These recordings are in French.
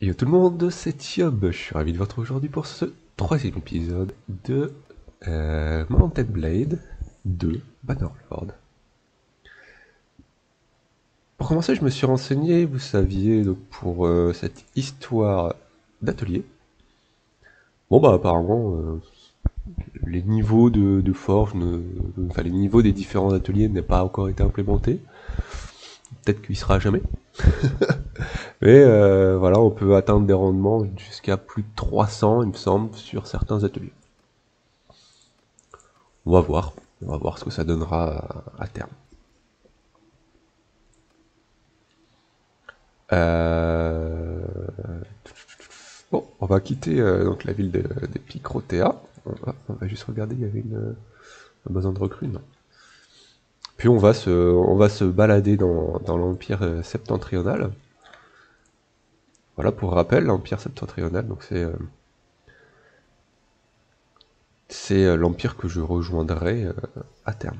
Yo tout le monde, c'est Yob, je suis ravi de vous retrouver aujourd'hui pour ce troisième épisode de euh, Blade 2 Bannerlord. Pour commencer, je me suis renseigné, vous saviez, donc, pour euh, cette histoire d'atelier. Bon bah apparemment, euh, les niveaux de, forge, enfin les niveaux des différents ateliers n'ont pas encore été implémentés. Peut-être qu'il sera jamais. Mais euh, voilà, on peut atteindre des rendements jusqu'à plus de 300, il me semble, sur certains ateliers. On va voir. On va voir ce que ça donnera à, terme. Euh, bon, on va quitter euh, donc la ville des Picrotea. On va, juste regarder, il y avait une, un besoin de recrue, non puis on va se, on va se balader dans, l'Empire euh, septentrional. Voilà, pour rappel, l'Empire septentrional, donc c'est euh, euh, l'Empire que je rejoindrai à terme.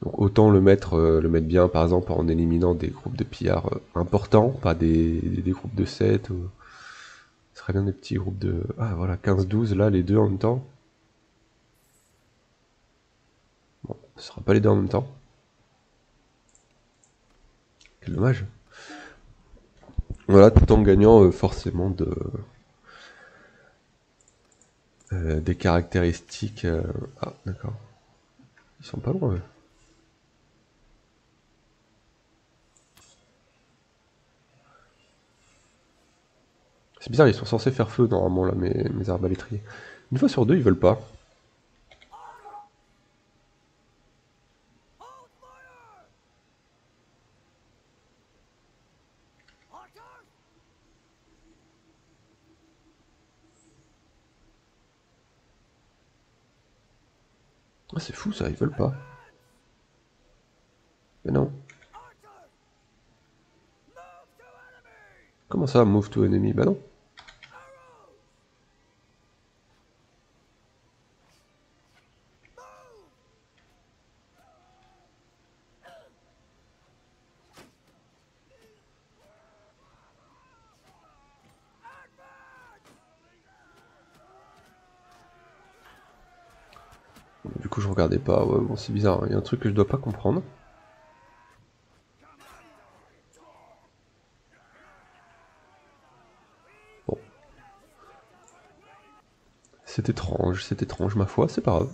Donc autant le mettre, le mettre bien, par exemple, en éliminant des groupes de pillards importants, pas des, groupes de 7 ou ce serait bien des petits groupes de... Ah voilà, 15-12 là, les deux en même temps. Bon, ce sera pas les deux en même temps. Dommage. Voilà, tout en gagnant euh, forcément de... Euh, des caractéristiques... Euh, ah, d'accord. Ils sont pas loin, eux. C'est bizarre, ils sont censés faire feu normalement là, mes, mes arbalétriers. Une fois sur deux, ils veulent pas. Ah, c'est fou ça, ils veulent pas. Mais non. Comment ça, move to enemy? Bah non. Du pas. bon, c'est bizarre. Il y a un truc que je dois pas comprendre. Bon. C'est étrange, c'est étrange, ma foi, c'est pas grave.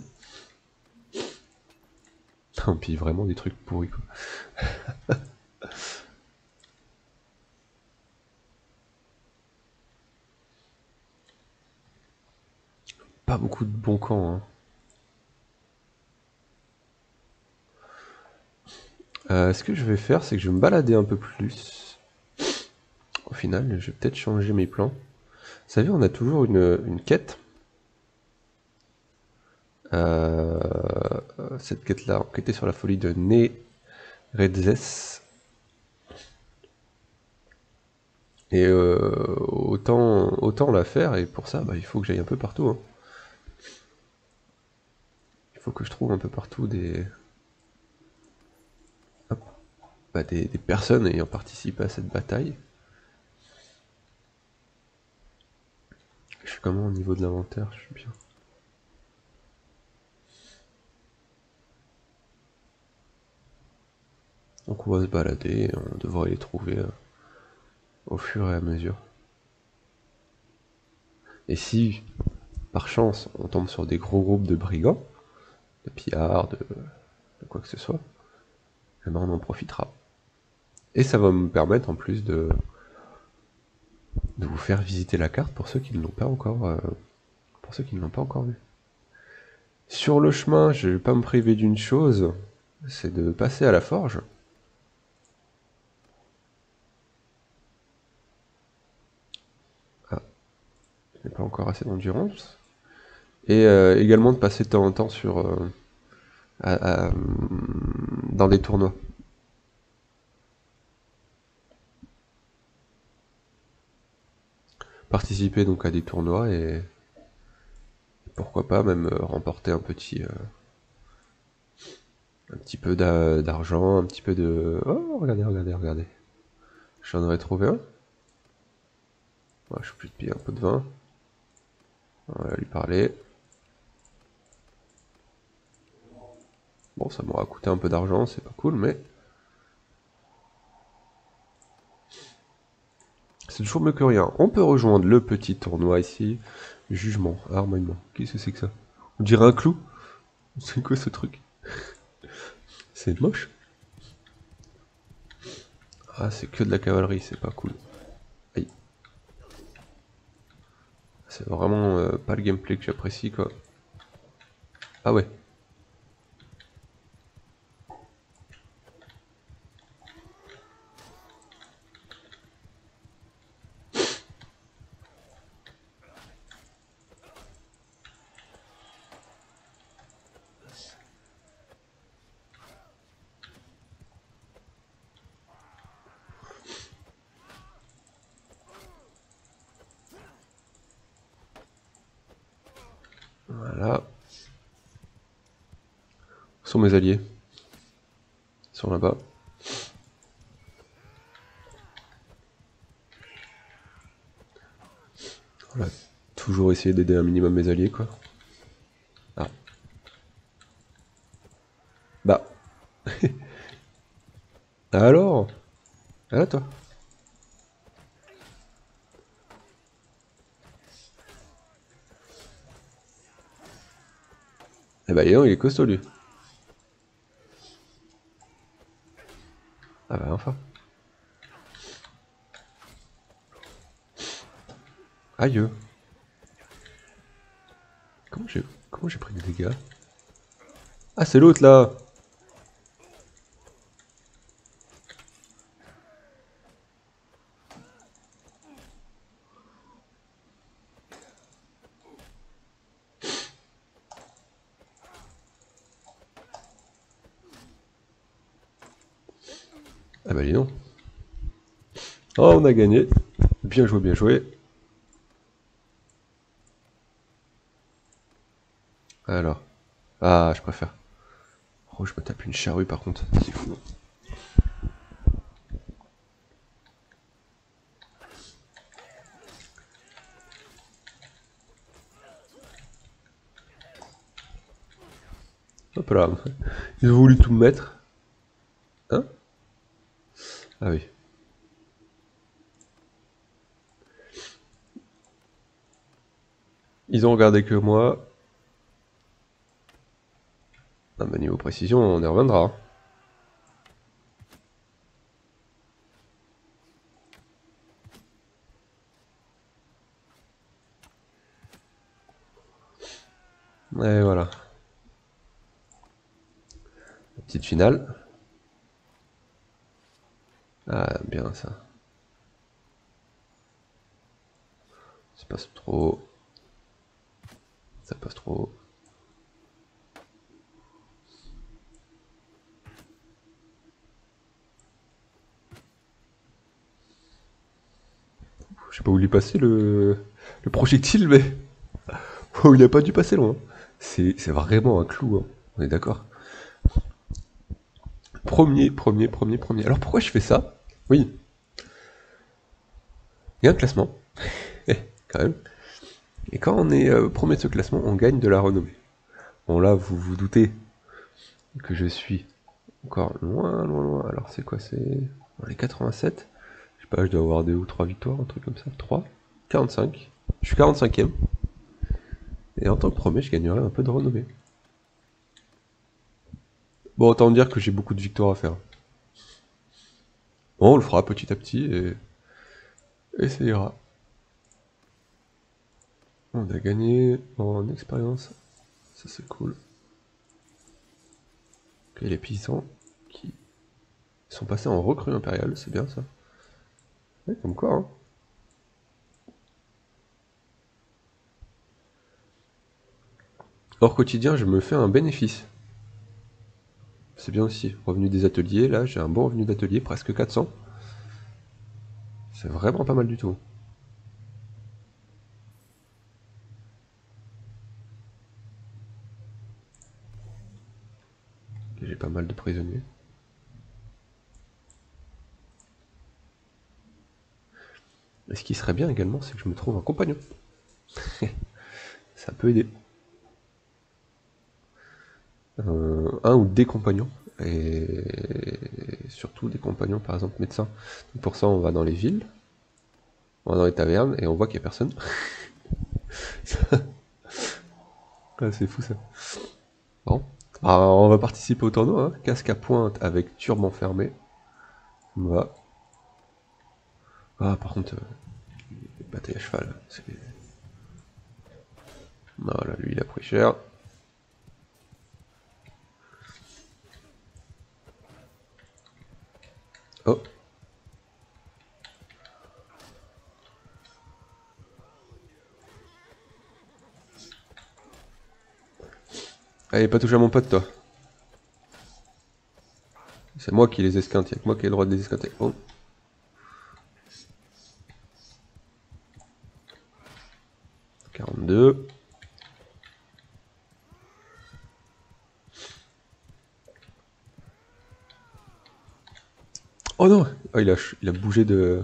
Tant pis, vraiment des trucs pourris, quoi. pas beaucoup de bons camps, hein. Euh, ce que je vais faire, c'est que je vais me balader un peu plus. Au final, je vais peut-être changer mes plans. Vous savez, on a toujours une, quête. Euh, cette quête-là, enquêter sur la folie de Redzes. Et euh, autant, autant la faire, et pour ça, bah, il faut que j'aille un peu partout. Hein. Il faut que je trouve un peu partout des, des, personnes ayant participé à cette bataille. Je suis comment au niveau de l'inventaire Je suis bien. Donc on va se balader, on devrait les trouver euh, au fur et à mesure. Et si, par chance, on tombe sur des gros groupes de brigands, de pillards, de, de quoi que ce soit, eh ben on en profitera. Et ça va me permettre en plus de, vous faire visiter la carte pour ceux qui ne l'ont pas encore euh, pour ceux qui ne l'ont pas encore vu. Sur le chemin, je vais pas me priver d'une chose, c'est de passer à la forge. Ah, je n'ai pas encore assez d'endurance. Et euh, également de passer de temps en temps sur euh, dans des tournois. Participer donc à des tournois et pourquoi pas même euh, remporter un petit euh, Un petit peu d'argent, un petit peu de... Oh, regardez, regardez, regardez. J'en aurais trouvé un. je suis plus de pied, un peu de vin. On va lui parler. Bon, ça m'aura coûté un peu d'argent, c'est pas cool, mais... C'est toujours mieux que rien. On peut rejoindre le petit tournoi ici. Jugement, armement. Qu'est-ce que c'est que ça? On dirait un clou? C'est quoi ce truc? C'est moche? Ah, c'est que de la cavalerie, c'est pas cool. Aïe. C'est vraiment euh, pas le gameplay que j'apprécie, quoi. Ah ouais. Sont mes alliés? Ils sont là-bas. Voilà. Toujours essayer d'aider un minimum mes alliés, quoi. Ah. Bah. Alors? Ah, toi? Eh bah, il est costaud, lui. Ah bah enfin. Aïe. Comment j'ai comment j'ai pris des dégâts? Ah c'est l'autre là. Ah bah dis donc. Oh, on a gagné. Bien joué, bien joué. Alors. Ah, je préfère. Oh, je me tape une charrue par contre. C'est fou. Hop là. Ils ont voulu tout mettre. Hein? Ah oui. Ils ont regardé que moi. Ah bah niveau précision, on y reviendra. Et voilà. petite finale. Ah, bien ça. Ça passe trop. Ça passe trop. Je sais pas où il est passé le, le projectile, mais. Oh, il a pas dû passer loin. C'est vraiment un clou, hein. on est d'accord. Premier, premier, premier, premier. Alors pourquoi je fais ça? Oui. Il y a un classement. Eh, quand même. Et quand on est euh, premier de ce classement, on gagne de la renommée. Bon là, vous vous doutez que je suis encore loin, loin, loin. Alors c'est quoi C'est dans les 87. Je sais pas, je dois avoir deux ou trois victoires, un truc comme ça. 3 45. Je suis 45ème. Et en tant que premier, je gagnerai un peu de renommée. Bon, autant dire que j'ai beaucoup de victoires à faire. Bon, on le fera petit à petit et, et ça ira. On a gagné en expérience. Ça c'est cool. Ok, les paysans qui sont passés en recrue impériale, c'est bien ça. Comme quoi, hein. Hors quotidien, je me fais un bénéfice. C'est bien aussi. Revenu des ateliers, là, j'ai un bon revenu d'atelier, presque 400. C'est vraiment pas mal du tout. j'ai pas mal de prisonniers. Et ce qui serait bien également, c'est que je me trouve un compagnon. Ça peut aider. Euh, un ou des compagnons. Et surtout des compagnons, par exemple médecins. pour ça, on va dans les villes. On va dans les tavernes et on voit qu'il n'y a personne. c'est fou ça. Bon. Alors, on va participer au tournoi. Hein. Casque à pointe avec turban fermé. Va. Ah, par contre, euh, à cheval. Voilà, lui il a pris cher. Oh. Allez, pas toucher à mon pote, toi. C'est moi qui les esquinte, y'a que moi qui ai le droit de les esquinter. Oh. « 42. Oh non oh, il, a, il a bougé de...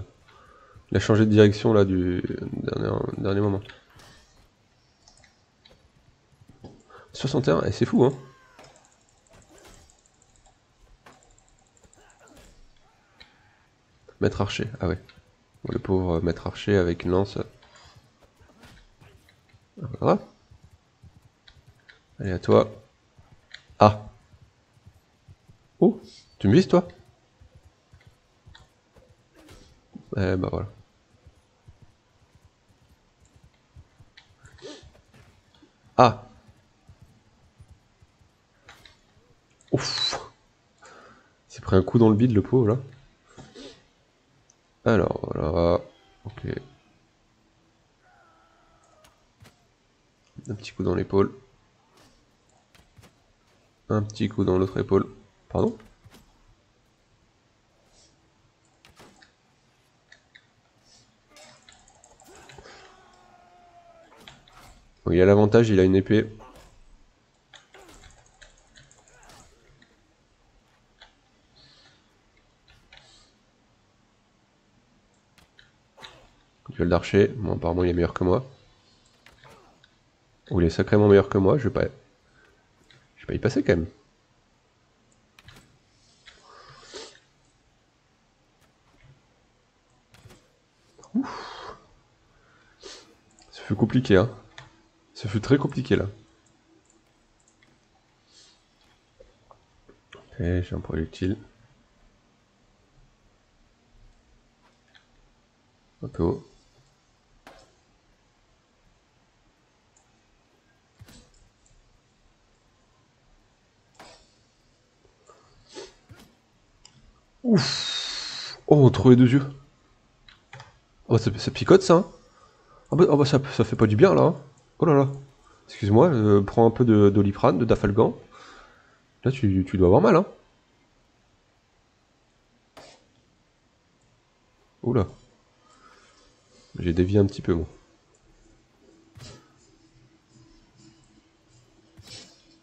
Il a changé de direction là du dernier moment. 61, et c'est fou hein Maître archer, ah ouais. Le pauvre maître archer avec une lance. Voilà. Allez à toi. Ah Oh Tu me vises toi? Eh bah voilà. Ah Ouf Il s'est pris un coup dans le bide le pauvre là. Alors voilà. Ok. Un petit coup dans l'épaule. Un petit coup dans l'autre épaule. Pardon? Il a l'avantage, il a une épée. Duel d'archer, bon apparemment il est meilleur que moi. Ou il est sacrément meilleur que moi, je vais pas... Je vais pas y passer quand même. Ouf. Ça fait compliqué hein. Ça fut très compliqué là. Ok, j'ai un projectile. Un peu haut. Ouf Oh, entre les deux yeux. Oh, ça, picote ça. Ah bah, ah bah ça, ça fait pas du bien là. Hein. Oh là là. Excuse-moi, euh, prends un peu de doliprane, de dafalgan. Là, tu, dois avoir mal, hein. Oula. J'ai dévié un petit peu, moi.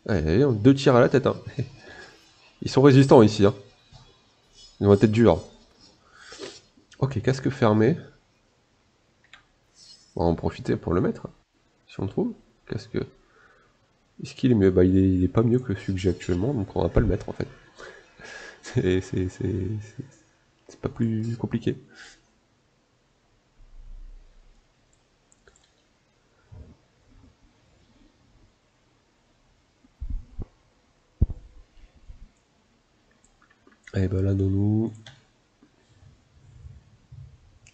Allez, deux tirs à la tête, hein. Ils sont résistants ici. Ils ont la tête dure. Ok, casque fermé. On va en profiter pour le mettre on trouve. Qu'est-ce que. Est-ce qu'il est mieux? Bah il est, pas mieux que celui que j'ai actuellement, donc on va pas le mettre en fait. c'est pas plus compliqué. Eh ben là, nous.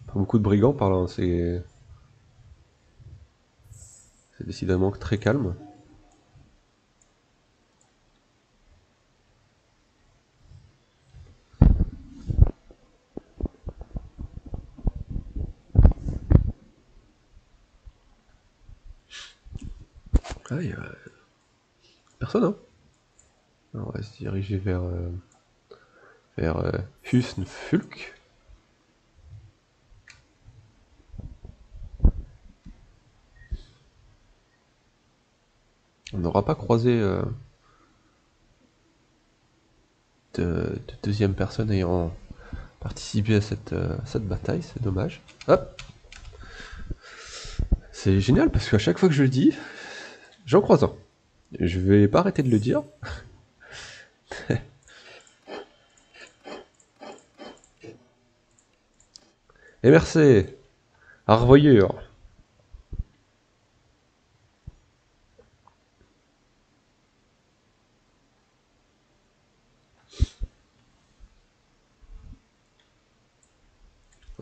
Pas beaucoup de brigands par là, hein, c'est. C'est décidément très calme. Ah, y a personne, hein On va se diriger vers, euh, vers euh. On n'aura pas croisé... Euh, de, deuxième personne ayant participé à cette, cette bataille, c'est dommage. Hop C'est génial parce qu'à chaque fois que je le dis, j'en croise un. Je vais pas arrêter de le dire. Et merci. À revoyure.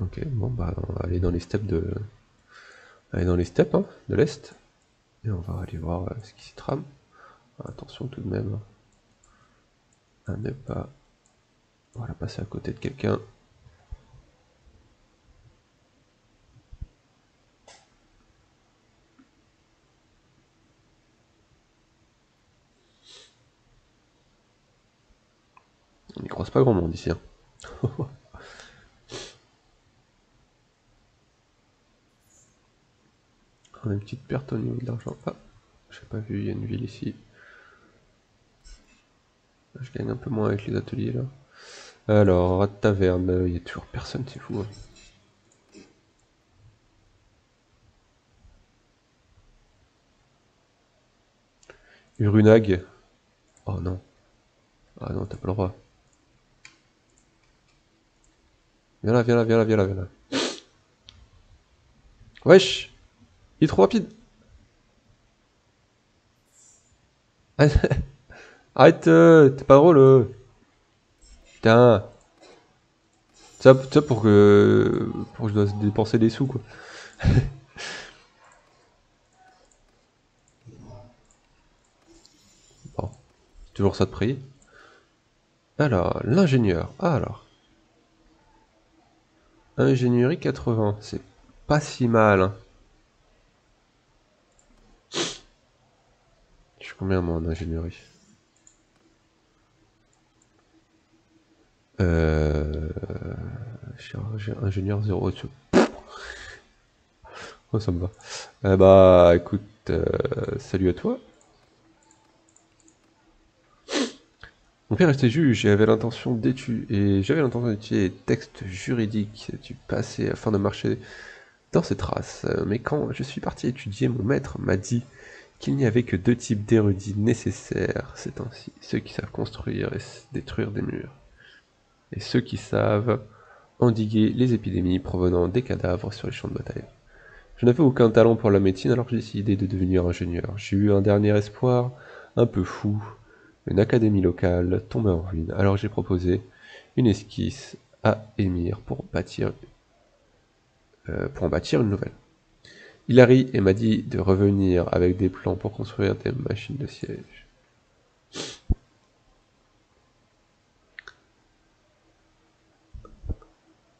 Ok, bon bah on va aller dans les steppes de. Dans les steppes hein, de l'Est. Et on va aller voir euh, ce qui s'y trame. Attention tout de même à ne pas voilà, passer à côté de quelqu'un. On n'y croise pas grand monde ici. Hein. On a une petite perte au niveau de l'argent. Ah, j'ai pas vu, il y a une ville ici. Je gagne un peu moins avec les ateliers là. Alors, à taverne, il y a toujours personne, c'est fou. Hein. Urunag. Oh non. Ah non, t'as pas le droit. Viens là, viens là, viens là, viens là, viens là. Wesh Il est trop rapide Arrête, euh, t'es pas drôle. Euh. Putain. Ça, ça pour que pour que je dois dépenser des sous quoi. bon, toujours ça de prix. Alors, l'ingénieur. Ah, alors. Ingénierie 80, c'est pas si mal. Hein. Je suis combien moi en ingénierie? Euh... J'ai ingénieur 0 dessus. Oh, ça me va. Eh bah, écoute, euh, salut à toi. Mon père était juge et l'intention d'étudier, et j'avais l'intention d'étudier les textes juridiques du passé afin de marcher dans ses traces. Mais quand je suis parti étudier, mon maître m'a dit qu'il n'y avait que deux types d'érudits nécessaires ces temps-ci, ceux qui savent construire et détruire des murs, et ceux qui savent endiguer les épidémies provenant des cadavres sur les champs de bataille. Je n'avais aucun talent pour la médecine alors j'ai décidé de devenir ingénieur. J'ai eu un dernier espoir, un peu fou, une académie locale tombée en ruine. Alors j'ai proposé une esquisse à Émir pour bâtir euh, pour en bâtir une nouvelle. Il a ri et m'a dit de revenir avec des plans pour construire des machines de siège.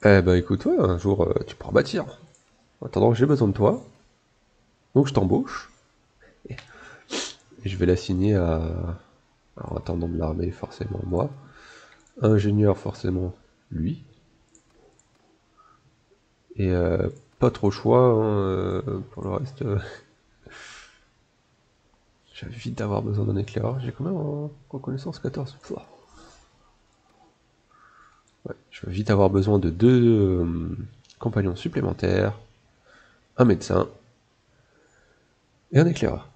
Eh ben écoute, un jour euh, tu pourras bâtir. En attendant, j'ai besoin de toi. Donc je t'embauche. Et je vais l'assigner à, alors attendant de l'armée, forcément moi. Ingénieur, forcément lui. Et euh, pas trop choix hein, euh, pour le reste. Euh, J'ai vite d'avoir besoin d'un éclaireur. J'ai quand même reconnaissance 14. Ouais, je vais vite avoir besoin de deux compagnons supplémentaires, un médecin et un éclaireur.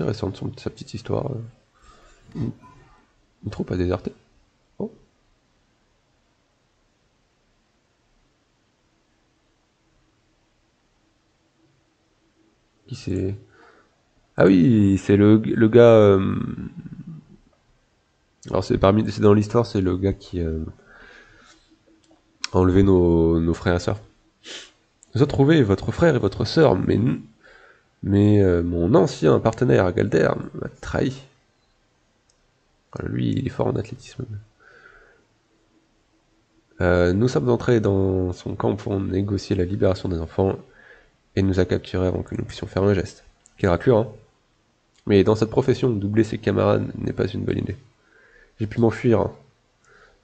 Intéressante son, sa petite histoire. Euh. Une, troupe à déserter. Oh. Qui c'est? Ah oui, c'est le, le gars. Euh, alors c'est parmi, c'est dans l'histoire, c'est le gars qui euh, a enlevé nos, nos frères et sœurs. Vous avez trouvé votre frère et votre sœur, mais mais euh, mon ancien partenaire Galder m'a trahi. lui, il est fort en athlétisme. Euh, nous sommes entrés dans son camp pour négocier la libération des enfants, et nous a capturés avant que nous puissions faire un geste. Quel raclure, hein Mais dans cette profession, doubler ses camarades n'est pas une bonne idée. J'ai pu m'enfuir.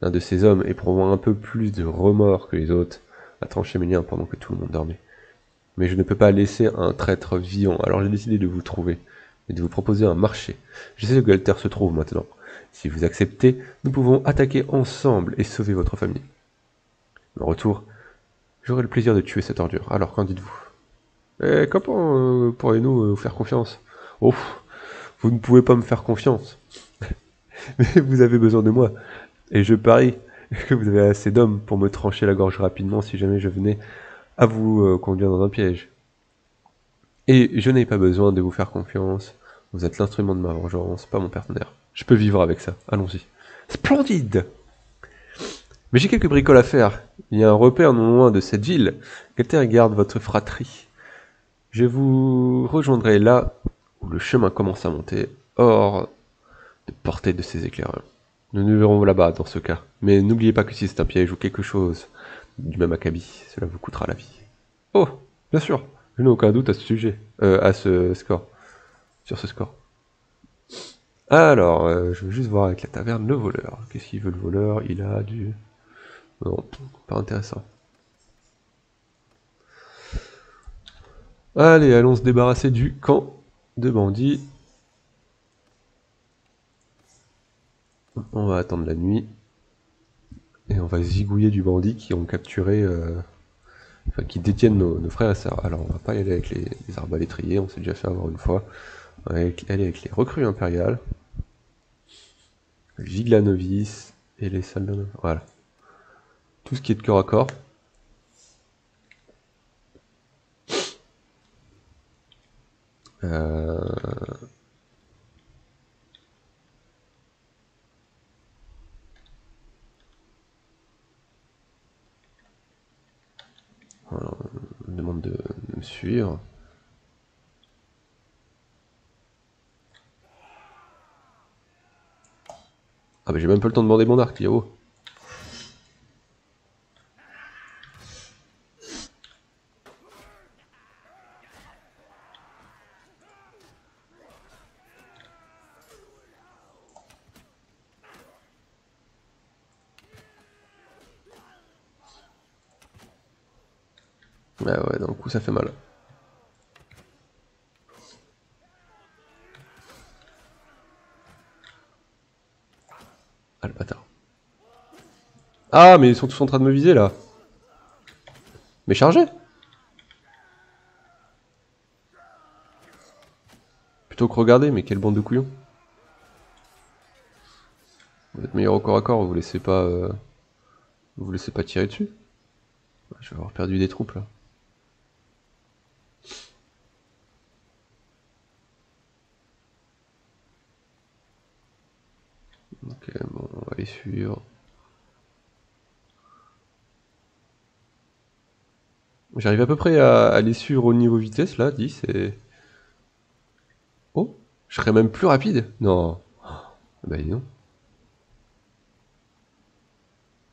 L'un de ces hommes éprouvant un peu plus de remords que les autres à trancher mes liens pendant que tout le monde dormait. Mais je ne peux pas laisser un traître vivant, alors j'ai décidé de vous trouver et de vous proposer un marché. Je sais où Galter se trouve maintenant. Si vous acceptez, nous pouvons attaquer ensemble et sauver votre famille. En retour, j'aurai le plaisir de tuer cette ordure. Alors qu'en dites-vous? Eh, comment euh, pourriez-nous euh, vous faire confiance? Oh, vous ne pouvez pas me faire confiance. Mais vous avez besoin de moi. Et je parie que vous avez assez d'hommes pour me trancher la gorge rapidement si jamais je venais à vous euh, conduire dans un piège. Et je n'ai pas besoin de vous faire confiance. Vous êtes l'instrument de ma vengeance, pas mon partenaire. Je peux vivre avec ça. Allons-y. Splendide Mais j'ai quelques bricoles à faire. Il y a un repère non loin de cette ville. Quelqu'un garde votre fratrie. Je vous rejoindrai là où le chemin commence à monter, hors de portée de ces éclaireurs. Nous nous verrons là-bas dans ce cas. Mais n'oubliez pas que si c'est un piège ou quelque chose du même acabit, cela vous coûtera la vie. Oh, bien sûr, je n'ai aucun doute à ce sujet, euh, à ce score, sur ce score. Alors, euh, je veux juste voir avec la taverne le voleur. Qu'est-ce qu'il veut le voleur? Il a du... Non, pas intéressant. Allez, allons se débarrasser du camp de bandits. On va attendre la nuit. Et on va zigouiller du bandit qui ont capturé... Euh, enfin, qui détiennent nos, frères et sœurs. Alors, on va pas y aller avec les, les arbalétriers, on s'est déjà fait avoir une fois. On va aller avec les recrues impériales. Viglanovis et les salles de... Voilà. Tout ce qui est de corps à corps. Euh... Me demande de me suivre. Ah bah j'ai même pas le temps de demander mon arc, Yao. Ah ouais, d'un coup ça fait mal. Ah le bâtard. Ah mais ils sont tous en train de me viser là. Mais chargez Plutôt que regarder, mais quelle bande de couillons. Vous êtes meilleur au corps à corps, vous laissez pas... Euh... Vous laissez pas tirer dessus. Je vais avoir perdu des troupes là. Ok, bon, on va les suivre. J'arrive à peu près à, les suivre au niveau vitesse, là, 10, et... Oh Je serais même plus rapide Non. Bah non.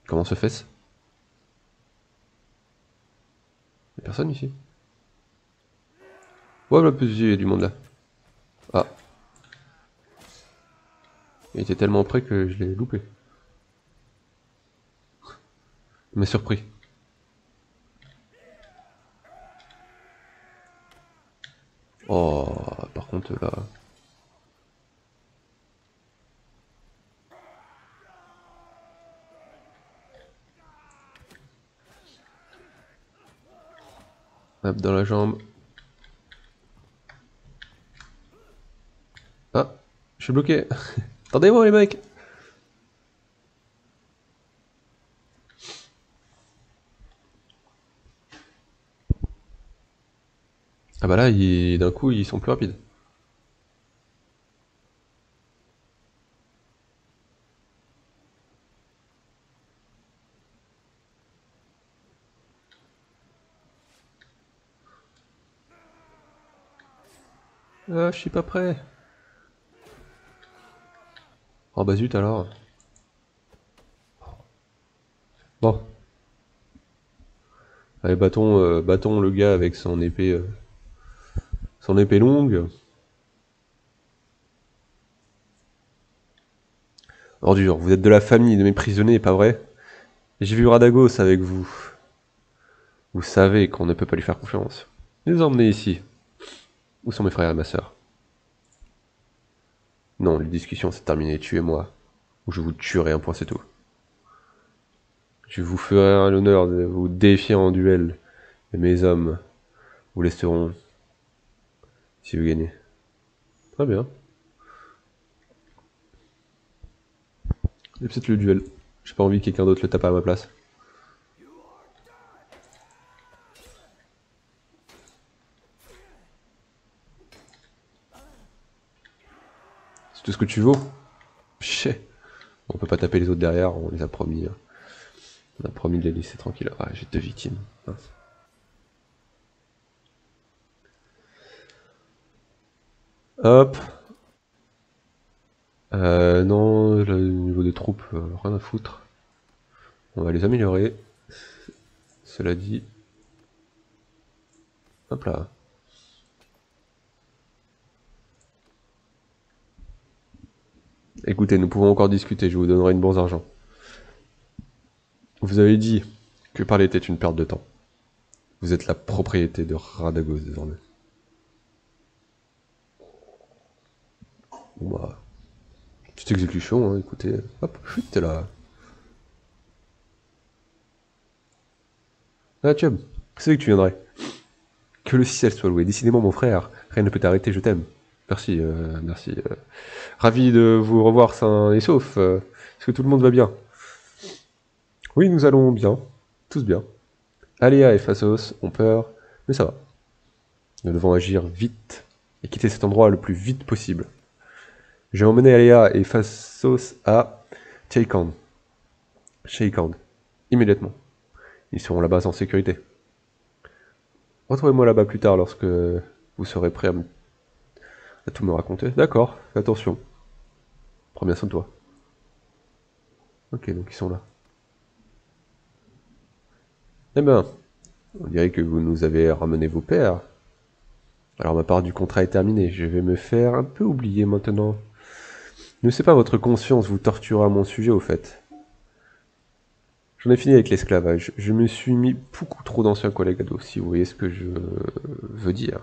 Comment se fait-ce? Y'a personne ici? Ouais, là, il y du monde là. Ah. Il était tellement près que je l'ai loupé. Il m'a surpris. Oh, par contre là... Hop, dans la jambe. Ah, je suis bloqué. Attendez-moi les mecs Ah bah là, d'un coup, ils sont plus rapides. Ah, je suis pas prêt. Oh bah zut alors. Bon. Allez, bâton, euh, bâton le gars avec son épée, euh, son épée longue. Ordure, vous êtes de la famille de mes prisonniers, pas vrai? J'ai vu Radagos avec vous. Vous savez qu'on ne peut pas lui faire confiance. Les emmenez ici. Où sont mes frères et ma sœur? Non, les discussions c'est terminé, tuez-moi. Ou je vous tuerai un point c'est tout. Je vous ferai l'honneur de vous défier en duel. Et mes hommes vous laisseront si vous gagnez. Très bien. Et peut-être le duel. J'ai pas envie que quelqu'un d'autre le tape à ma place. Tout ce que tu vaux Chais. On peut pas taper les autres derrière, on les a promis. Hein. On a promis de les laisser tranquilles. Ah, j'ai deux victimes. Hop. Euh, non, le niveau des troupes, euh, rien à foutre. On va les améliorer. Cela dit... Hop là. Écoutez, nous pouvons encore discuter, je vous donnerai une bonne argent. Vous avez dit que parler était une perte de temps. Vous êtes la propriété de Radagos désormais. Bon bah... Petite exécution, hein, écoutez. Hop, t'es là. Ah, Chubb, c'est que tu viendrais. Que le ciel soit loué. Décidément, mon frère, rien ne peut t'arrêter, je t'aime. Merci, euh, merci. Euh. Ravi de vous revoir sain et sauf. Euh. Est-ce que tout le monde va bien? Oui, nous allons bien. Tous bien. Aléa et Phasos ont peur, mais ça va. Nous devons agir vite et quitter cet endroit le plus vite possible. J'ai emmené Aléa et Phasos à Sheikand. Sheikand. Immédiatement. Ils seront là-bas en sécurité. Retrouvez-moi là-bas plus tard lorsque vous serez prêt à, tout me raconter. D'accord, attention. Prends bien soin de toi. Ok, donc ils sont là. Eh ben, on dirait que vous nous avez ramené vos pères. Alors ma part du contrat est terminée, je vais me faire un peu oublier maintenant. Ne sais pas votre conscience vous torturera à mon sujet au fait. J'en ai fini avec l'esclavage. Je me suis mis beaucoup trop d'anciens collègues à dos, si vous voyez ce que je veux dire.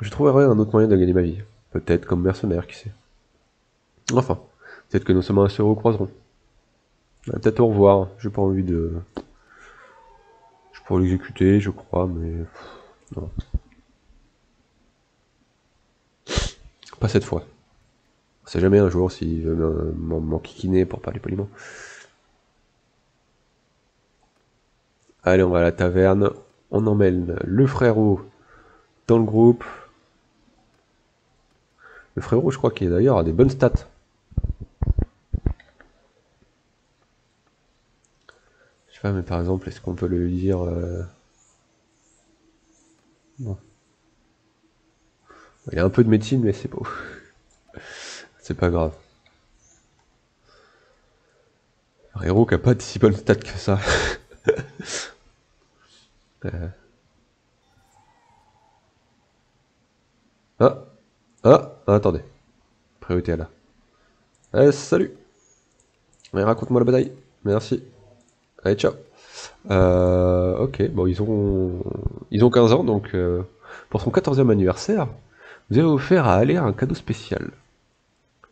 Je trouverai un autre moyen de gagner ma vie. Peut-être comme mercenaire, qui sait. Enfin, peut-être que nos chemins se recroiseront. Peut-être au revoir. J'ai pas envie de... Je pourrais l'exécuter, je crois, mais... Non. Pas cette fois. On sait jamais un jour s'il veut m'enquiquiner pour parler poliment. Allez, on va à la taverne. On emmène le frérot dans le groupe. Le frérot, je crois qu'il d'ailleurs a des bonnes stats. Je sais pas, mais par exemple, est-ce qu'on peut le dire euh, Il a un peu de médecine, mais c'est pas... c'est pas grave. Un héros qui a pas de si bonnes stats que ça. Euh. Ah Ah Attendez. Priorité à là. Eh, salut raconte-moi la bataille. Merci. Allez, ciao euh, Ok, bon, ils ont... Ils ont 15 ans, donc... Euh, pour son 14e anniversaire, vous avez offert à Aller un cadeau spécial.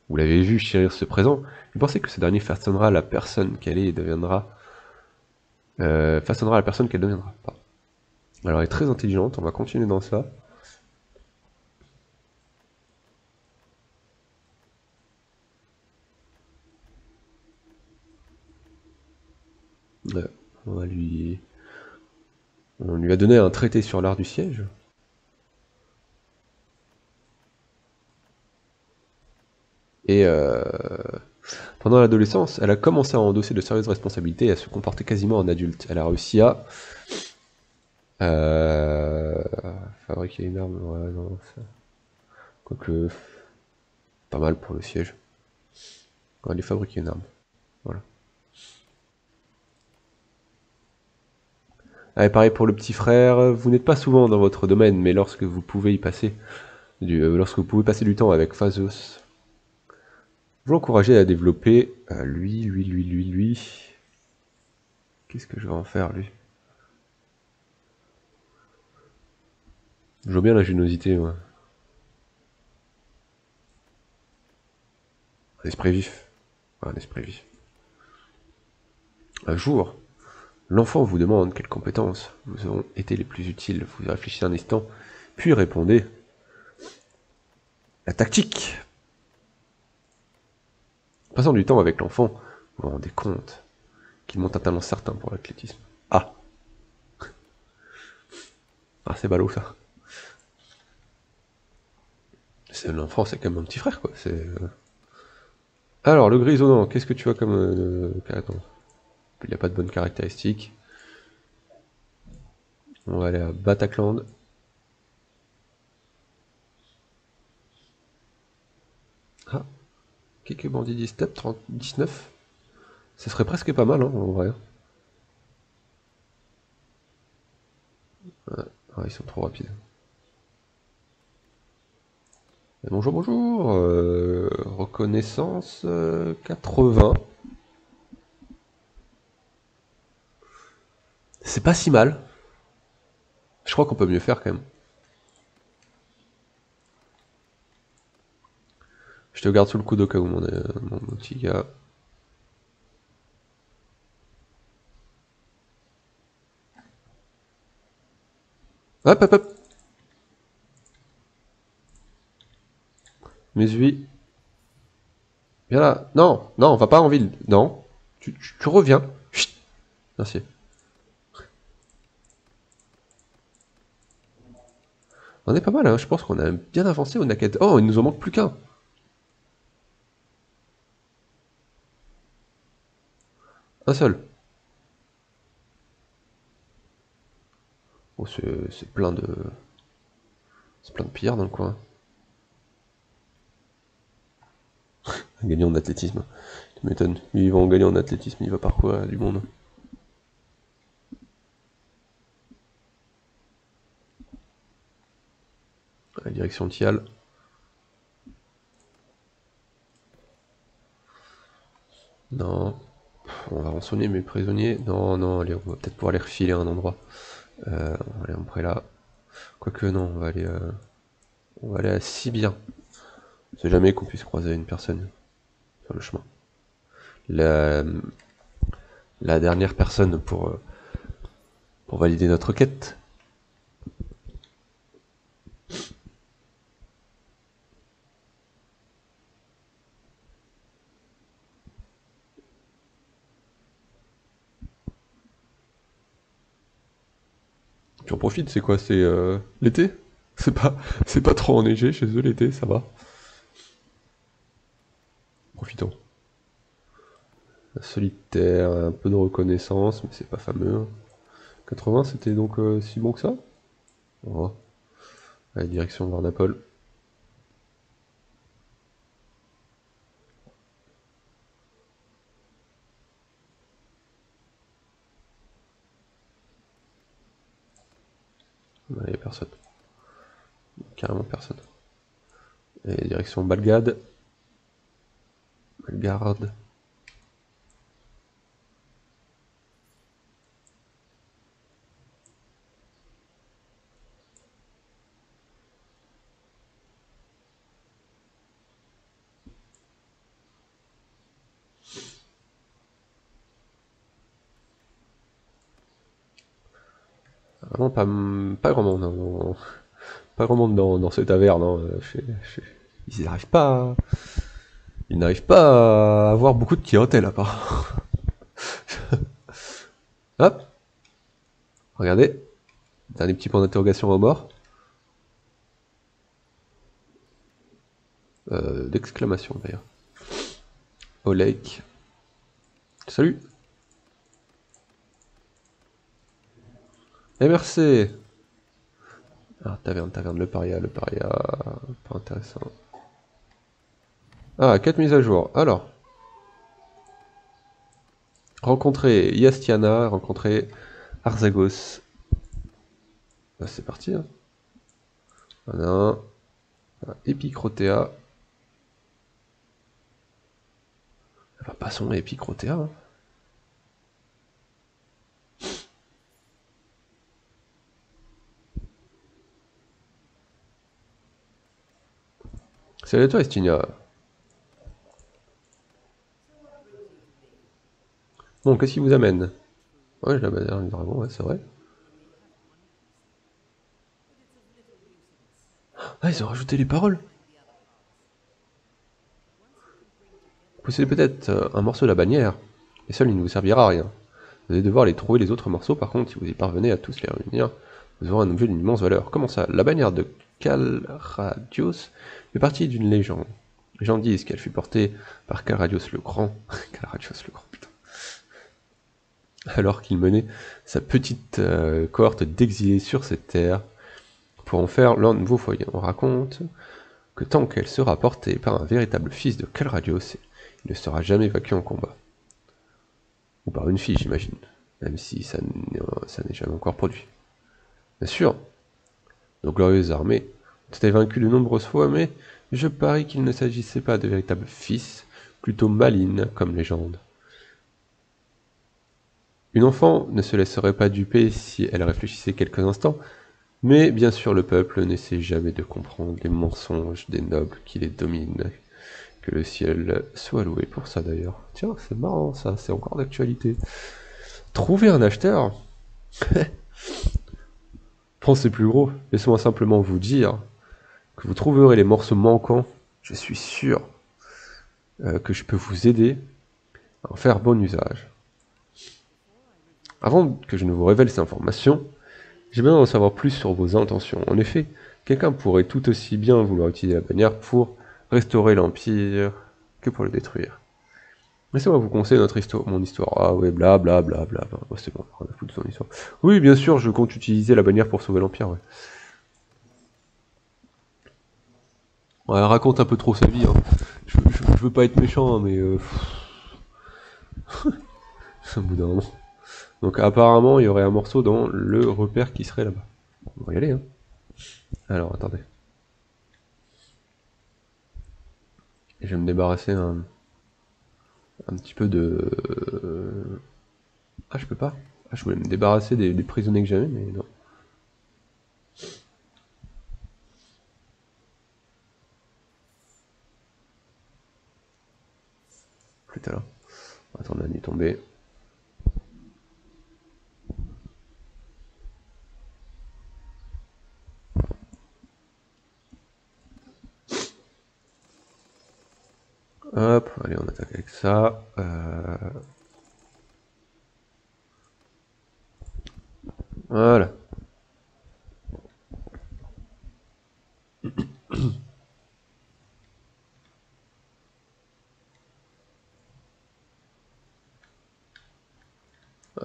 Vous l'avez vu chérir ce présent, vous pensez que ce dernier façonnera la personne qu'elle est et deviendra... Euh, façonnera la personne qu'elle deviendra. Alors elle est très intelligente, on va continuer dans ça. On lui... On lui a donné un traité sur l'art du siège. Et euh, pendant l'adolescence, elle a commencé à endosser de sérieuses responsabilités et à se comporter quasiment en adulte. Elle a réussi à euh, fabriquer une arme, ouais, non, ça... Quoique, pas mal pour le siège. On va aller fabriquer une arme. Ah, pareil pour le petit frère, vous n'êtes pas souvent dans votre domaine, mais lorsque vous pouvez y passer, du, lorsque vous pouvez passer du temps avec Phasos, vous l'encouragez à développer lui, lui, lui, lui, lui. Qu'est-ce que je vais en faire, lui? Je vois bien la génosité, moi. Un esprit vif. Un esprit vif. Un jour, l'enfant vous demande quelles compétences vous ont été les plus utiles. Vous réfléchissez un instant, puis répondez la tactique. passant du temps avec l'enfant, vous vous rendez compte qu'il monte un talent certain pour l'athlétisme. Ah Ah, c'est ballot ça. L'enfant, c'est comme un petit frère, quoi. Euh, alors, le grisonnant, qu'est-ce que tu as comme... Euh, il n'y a pas de bonnes caractéristiques. On va aller à Bataclan. Ah, quelques bandits 10 step, 19. Ce serait presque pas mal, hein, en vrai. Ah, ils sont trop rapides. Bonjour, bonjour. Euh, reconnaissance 80. C'est pas si mal. Je crois qu'on peut mieux faire quand même. Je te garde sous le coude au cas où, mon, euh, petit gars. Hop, hop, hop. Mes huit. Viens là. Non, non, on va pas en ville. Non. Tu, reviens. Chut. Merci. On est pas mal, hein. je pense qu'on a bien avancé au Naked. Oh, il nous en manque plus qu'un. Un seul. Oh, c'est plein de... C'est plein de pillards dans le coin. gagner en athlétisme. Tu m'étonnes. il va en gagner en athlétisme, il va parcourir du monde? Direction Tial. Non. On va rançonner mes prisonniers. Non, non, allez, on va peut-être pouvoir les refiler un endroit. Euh, on va aller en près là. Quoique non, on va aller, euh, on va aller à Sibir. C'est jamais qu'on puisse croiser une personne sur le chemin. La, la dernière personne pour, euh, pour valider notre quête. C'est quoi C'est euh, l'été? C'est pas, c'est pas trop enneigé chez eux l'été, ça va. Profitons. solitaire, un peu de reconnaissance, mais c'est pas fameux. 80, c'était donc euh, si bon que ça? Oh. Allez, direction Varnapol. Allez, personne. Carrément personne. Et direction Balgade garde Vraiment pas, pas grand monde, hein, pas grand monde dans, dans cette taverne. Hein, ils n'arrivent pas à il n'arrive pas à avoir beaucoup de clientèle à part. Hop. Regardez. Dernier petit point d'interrogation au mort. Euh, d'exclamation d'ailleurs. Au lake. Salut. Merci. Ah, taverne, taverne, le paria, le paria. Pas intéressant. Ah, 4 mises à jour. Alors. Rencontrer Yastiana, rencontrer Arzagos. Bah, c'est parti. Hein. Voilà. Epicrotea. Enfin, passons à Epicrotea. Hein. Salut à toi, Estinia? Bon, qu'est-ce qui vous amène? Ouais, la bannière du dragon, ouais, c'est vrai. Ah, ils ont rajouté les paroles possédez peut-être euh, un morceau de la bannière, mais seul il ne vous servira à rien. Vous allez devoir les trouver les autres morceaux, par contre, si vous y parvenez à tous les réunir, vous aurez un objet d'une immense valeur. Comment ça? La bannière de Calradios fait partie d'une légende. Les gens disent qu'elle fut portée par Calradios le Grand. Calradios le Grand, putain. Alors qu'il menait sa petite euh, cohorte d'exilés sur cette terre pour en faire leur nouveau foyer. On raconte que tant qu'elle sera portée par un véritable fils de Calradios, il ne sera jamais vaincu en combat. Ou par une fille, j'imagine. Même si ça n'est jamais encore produit. Bien sûr, nos glorieuses armées ont été vaincues de nombreuses fois, mais je parie qu'il ne s'agissait pas de véritables fils, plutôt malines comme légende. Une enfant ne se laisserait pas duper si elle réfléchissait quelques instants, mais bien sûr le peuple n'essaie jamais de comprendre les mensonges des nobles qui les dominent. Que le ciel soit loué pour ça d'ailleurs. Tiens, c'est marrant ça, c'est encore d'actualité. Trouver un acheteur? Pensez plus gros, laissez-moi simplement vous dire que vous trouverez les morceaux manquants, je suis sûr euh, que je peux vous aider à en faire bon usage. Avant que je ne vous révèle ces informations, j'aimerais en savoir plus sur vos intentions. En effet, quelqu'un pourrait tout aussi bien vouloir utiliser la bannière pour restaurer l'Empire que pour le détruire. Laissez-moi vous conseiller notre histoire, mon histoire. Ah ouais, bla bla bla. c'est bon, on a foutu son histoire. Oui, bien sûr, je compte utiliser la bannière pour sauver l'Empire, ouais. Elle raconte un peu trop sa vie. Hein. Je, veux pas être méchant, hein, mais... Euh... un bout d'un moment. Donc apparemment, il y aurait un morceau dans le repère qui serait là-bas. On va y aller, hein. Alors, attendez. Je vais me débarrasser un un petit peu de... Ah, je peux pas Ah, je voulais me débarrasser des, prisonniers que j'avais, mais non. Plus tard. Attends, on est tombé. Hop, allez, on attaque avec ça. Euh, voilà.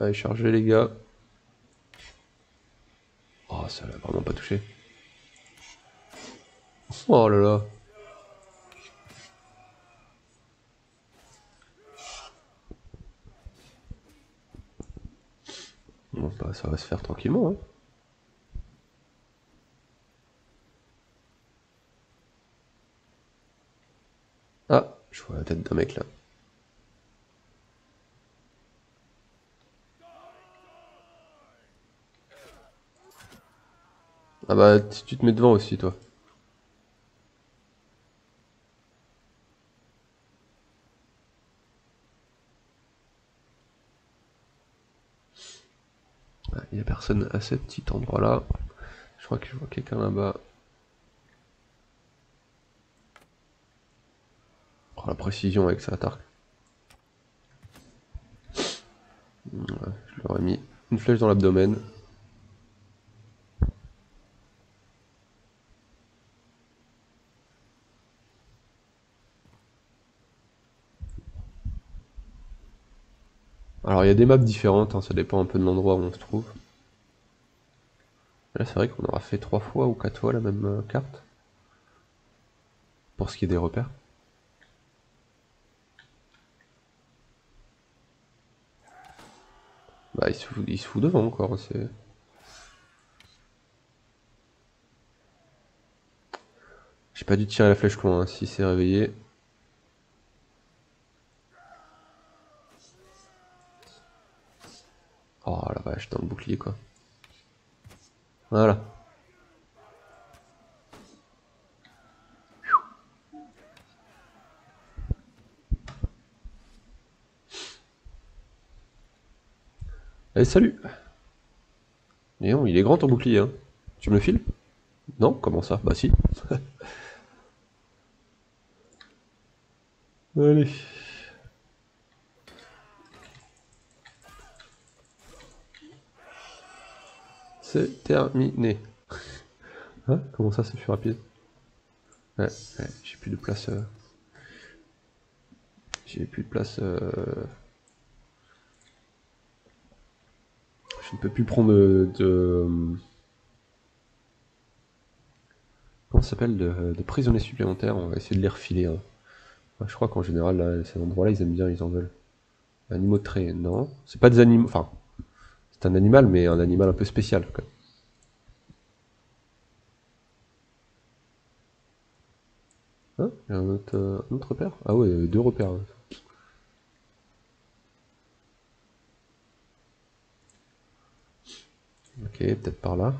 Allez, chargez les gars. Oh, ça l'a vraiment pas touché. Oh là là. Bah, ça va se faire tranquillement. Hein. Ah, je vois la tête d'un mec là. Ah bah, tu te mets devant aussi, toi. Il n'y a personne à ce petit endroit là. Je crois que je vois quelqu'un là-bas. Oh, la précision avec sa attaque. je lui ai mis une flèche dans l'abdomen. Alors il y a des maps différentes, hein, ça dépend un peu de l'endroit où on se trouve. Là c'est vrai qu'on aura fait trois fois ou quatre fois la même euh, carte. Pour ce qui est des repères. Bah il se fout, devant encore, c'est... J'ai pas dû tirer la flèche loin, hein, si c'est réveillé. Oh la vache, dans le bouclier quoi. Voilà. Allez, eh, salut Néon, il est grand ton bouclier, hein. Tu me le files? Non? Comment ça? Bah si. Allez. C'est terminé. Hein? Comment ça, c'est plus rapide? Ouais, j'ai plus de place. Euh... J'ai plus de place. Euh... Je ne peux plus prendre de. Comment ça s'appelle? De, prisonniers supplémentaires. On va essayer de les refiler. Hein. je crois qu'en général, là, ces endroits-là, ils aiment bien, ils en veulent. Animaux de trait, non. C'est pas des animaux. Enfin, un animal, mais un animal un peu spécial. Hein? Euh, un autre repère? Ah ouais, deux repères. Ok, peut-être par là.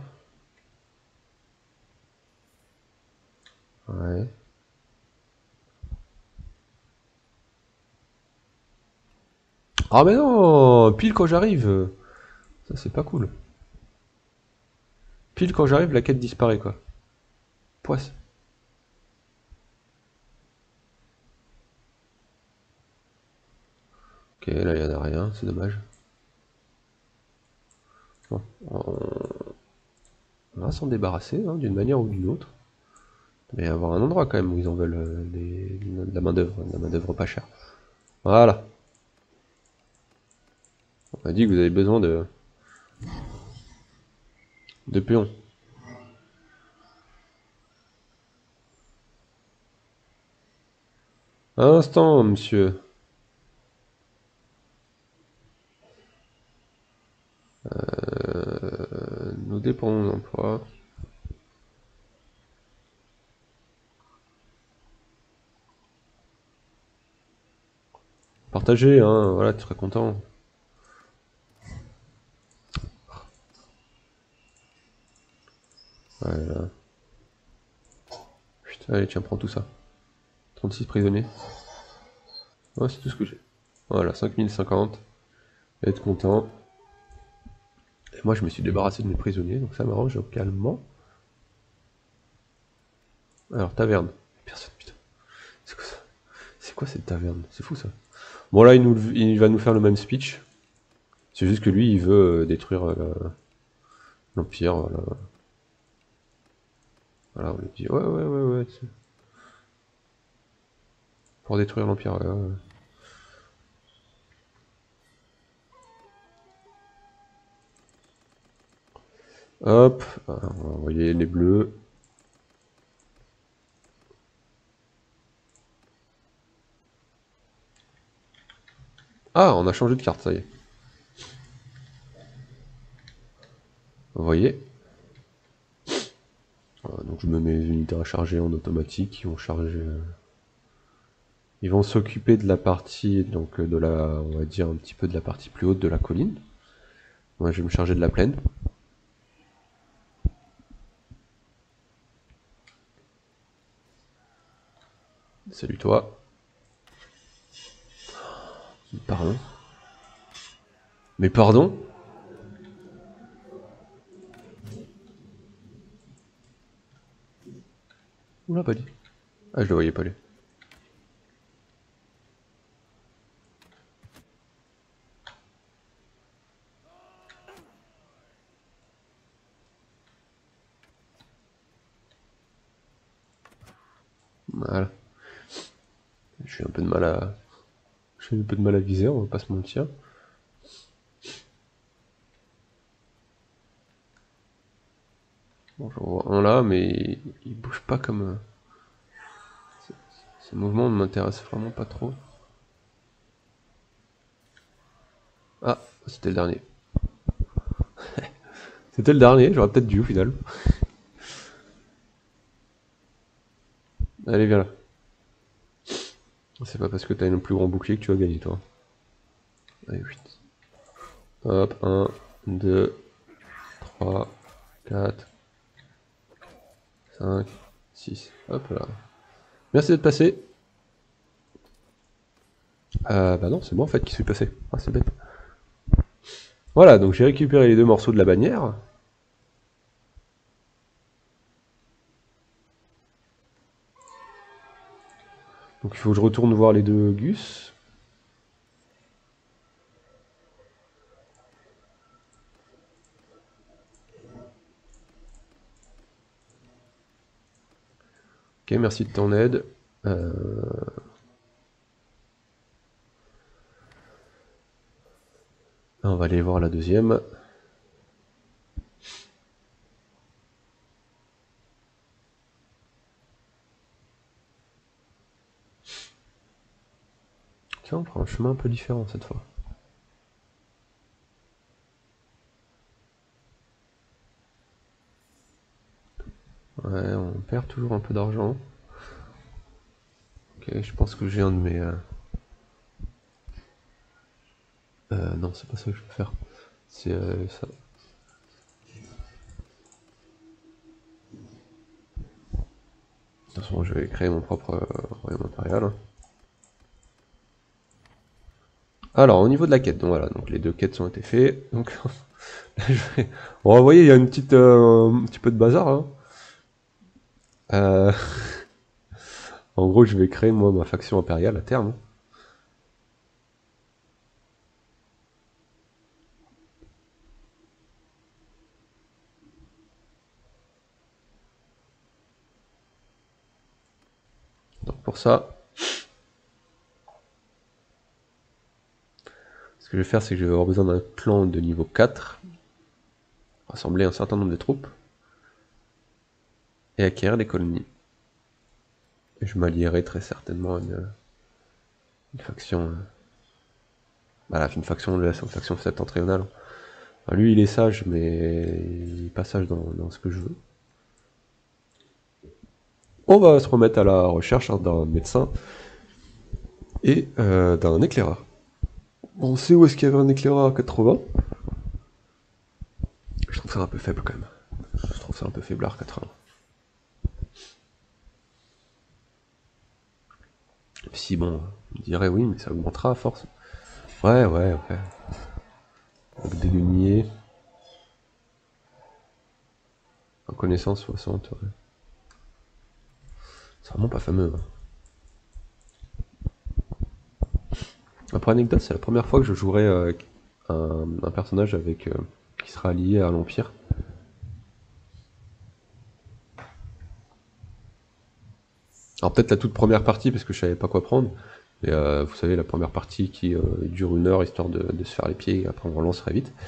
Ouais. Ah mais non Pile quand j'arrive Ça c'est pas cool. Pile quand j'arrive, la quête disparaît quoi. Poisse. Ok, là il y en a rien, c'est dommage. on va s'en débarrasser hein, d'une manière ou d'une autre. Mais avoir un endroit quand même où ils en veulent euh, la main d'œuvre, la main d'œuvre pas chère. Voilà. On a dit que vous avez besoin de de pions. Un instant, monsieur. Euh, nous dépendons d'emploi. Partager, hein, voilà, tu serais content. Voilà. Putain, allez, tiens, prends tout ça. 36 prisonniers. C'est tout ce que j'ai. Voilà, 5050. Être content. Et moi, je me suis débarrassé de mes prisonniers, donc ça m'arrange calmement. Alors, taverne. Personne, putain. C'est quoi ça? C'est quoi cette taverne? C'est fou ça. Bon, là, il, il, va nous faire le même speech. C'est juste que lui, il veut euh, détruire euh, l'Empire. Voilà. Voilà. on lui dit Ouais, ouais, ouais, ouais. Pour détruire l'Empire. Hop, on va les bleus. Ah, on a changé de carte, ça y est. Vous voyez? Donc je me mets les unités à charger en automatique, ils vont charger... Euh, ils vont s'occuper de la partie, donc de la, on va dire un petit peu de la partie plus haute de la colline. Moi je vais me charger de la plaine. Salut toi. Pardon Mais pardon? Oula, pas dit. Ah, je le voyais pas aller. Voilà. J'ai un peu de mal à... J'ai un peu de mal à viser, on va pas se mentir. Bon, j'en vois un là, mais il bouge pas comme... Euh, ce mouvement ne m'intéresse vraiment pas trop. Ah, c'était le dernier. c'était le dernier, j'aurais peut-être dû au final. Allez, viens là. C'est pas parce que t'as un plus grand bouclier que tu vas gagner, toi. Allez, 8. Hop, 1, 2, 3, 4, 5, 6. Hop là. Merci d'être passé. Euh, bah non, c'est moi en fait qui suis passé. Ah, c'est bête. Voilà, donc j'ai récupéré les deux morceaux de la bannière. Donc il faut que je retourne voir les deux Gus. Merci de ton aide. Euh, on va aller voir la deuxième. Tiens, on prend un chemin un peu différent cette fois. Ouais, on perd toujours un peu d'argent. Ok, je pense que j'ai un de mes... Euh, euh, non, c'est pas ça que je veux faire. C'est euh, ça. De toute façon, je vais créer mon propre royaume impérial. Alors, au niveau de la quête, donc voilà, donc les deux quêtes ont été faites. Donc, bon, vous voyez, il y a une petite, un petit peu de bazar. Hein. Euh, en gros, je vais créer moi ma faction impériale à terme. Donc pour ça, ce que je vais faire, c'est que je vais avoir besoin d'un clan de niveau 4, rassembler un certain nombre de troupes et acquérir des colonies. Et je m'allierai très certainement à une, faction. Euh, voilà, une faction de la faction septentrionale. lui, il est sage, mais il est pas sage dans, ce que je veux. On va se remettre à la recherche hein, d'un médecin et euh, d'un éclaireur. On sait où est-ce qu'il y avait un éclaireur à 80. Je trouve ça un peu faible quand même. Je trouve ça un peu faiblard 80. Si bon, on dirait oui, mais ça augmentera à force. Ouais, ouais, ouais. Lumiers. En connaissance 60, ouais. C'est vraiment pas fameux. Hein. Après anecdote, c'est la première fois que je jouerai euh, un, personnage avec euh, qui sera lié à l'Empire. Alors peut-être la toute première partie parce que je savais pas quoi prendre. Et euh, vous savez la première partie qui euh, dure une heure histoire de, se faire les pieds et après on relance très vite.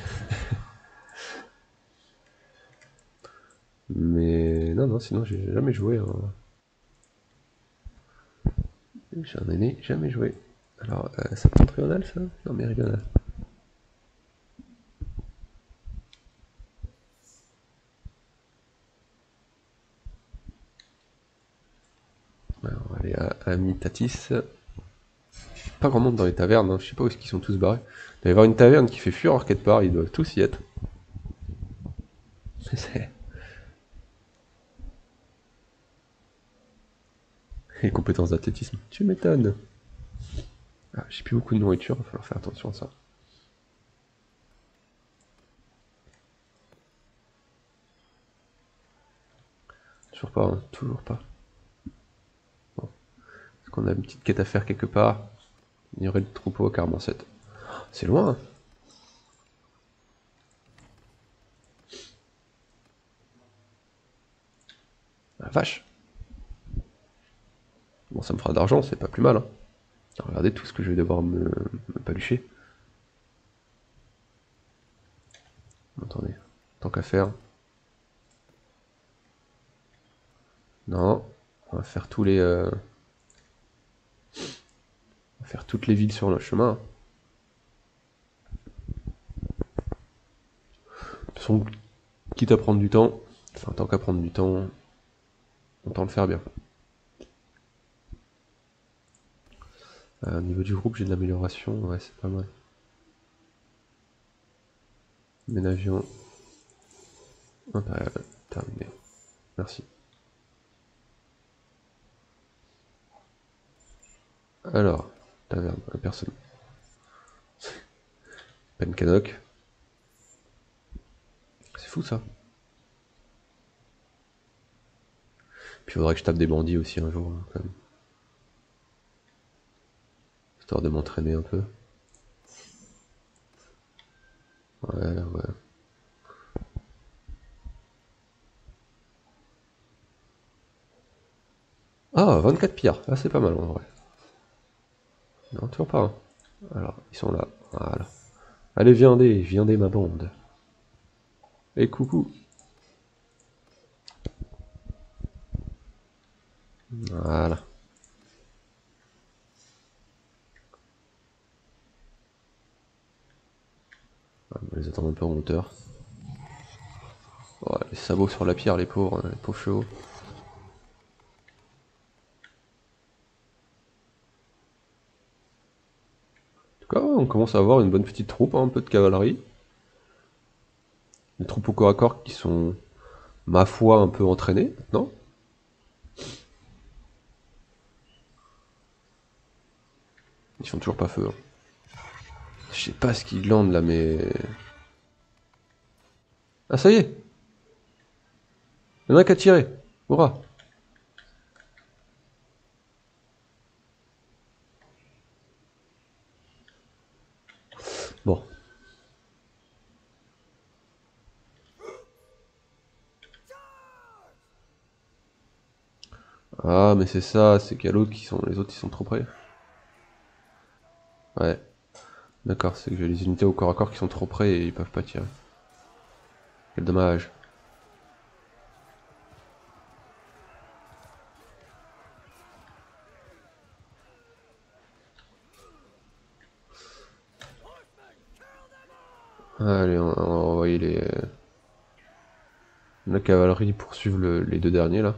Mais non non sinon j'ai jamais joué. Hein. J'en ai jamais joué. Alors euh, c'est septentrional ça? Non méridional. On va aller à Amitatis. Pas grand monde dans les tavernes, hein. je sais pas où est-ce qu'ils sont tous barrés. Il doit y avoir une taverne qui fait fureur quelque part, ils doivent tous y être. Les compétences d'athlétisme, tu m'étonnes. Ah, j'ai plus beaucoup de nourriture, il va falloir faire attention à ça. Toujours pas, hein. toujours pas qu'on a une petite quête à faire quelque part. Il y aurait le troupeau à Carmen 7. C'est loin. Hein. La vache. Bon, ça me fera d'argent, c'est pas plus mal. Hein. Regardez tout ce que je vais devoir me, me palucher. Attendez, tant qu'à faire. Non, on va faire tous les... Euh, faire toutes les villes sur le chemin. De toute façon, quitte à prendre du temps, enfin tant qu'à prendre du temps, autant le faire bien. Euh, au niveau du groupe, j'ai de l'amélioration, ouais c'est pas mal. Ménagion. Impérial, terminé. Merci. Alors, Taverne, personne. Pencanoc. fou ça. Puis il faudrait que je tape des bandits aussi un jour, hein, quand. Histoire de m'entraîner un peu. Ouais, ouais. Ah, 24 pierres. Ah, c'est pas mal en vrai. Non, toujours pas. Hein. Alors, ils sont là. Voilà. Allez, viendez, viendez ma bande. Et coucou. Voilà. On les attend un peu en hauteur. les sabots sur la pierre, les pauvres, hein, les pauvres chevaux. On commence à avoir une bonne petite troupe, hein, un peu de cavalerie. Des troupes au corps à corps qui sont, ma foi, un peu entraînées non Ils font toujours pas feu. Hein. Je sais pas ce qu'ils landent là, mais... Ah, ça y est Il y en a qu'à tirer. Hurrah Bon. Ah, mais c'est ça, c'est qu'il y a l'autre qui sont... Les autres, ils sont trop près. Ouais. D'accord, c'est que j'ai les unités au corps à corps qui sont trop près et ils peuvent pas tirer. Quel dommage. Allez, on va envoyer les... La cavalerie poursuivre les deux derniers là.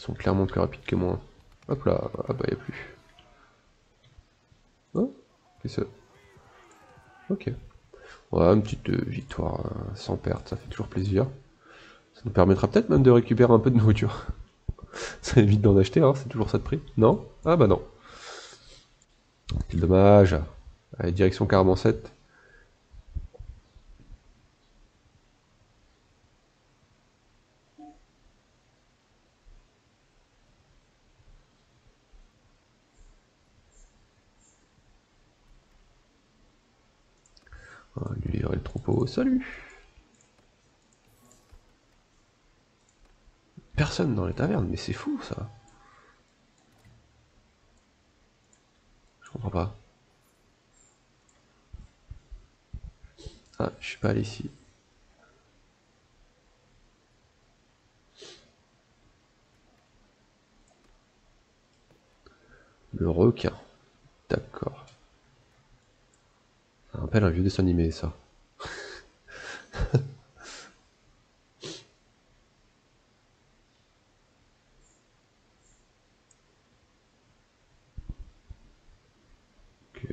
Ils sont clairement plus rapides que moi. Hop là, ah bah y'a plus. Oh, qu'est-ce que Ok. Ouais, une petite euh, victoire euh, sans perte, ça fait toujours plaisir. Ça nous permettra peut-être même de récupérer un peu de nourriture. ça évite d'en acheter, hein, c'est toujours ça de prix. Non? Ah bah non. Quel dommage. Allez, direction 7. Le troupeau. Salut Personne dans les tavernes, mais c'est fou ça. Je comprends pas. Ah, je suis pas allé ici. Le requin. D'accord. Ça rappelle un vieux dessin animé, ça. ok.